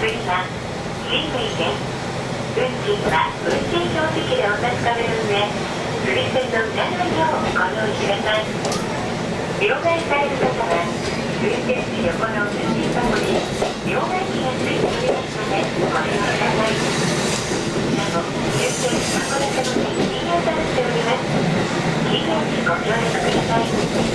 次は新名です運賃は運転標識でお確かめの上釣り線の裏のよご用意ください両替さたい方は運転士横の運賃箱に両替機がついてまのでご利用くださいなお運転士函館の金融となております。金融にご協力ください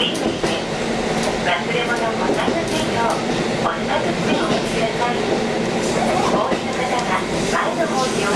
忘れ物を持たぬようお近づきをお待ちください。おの方は前の方にお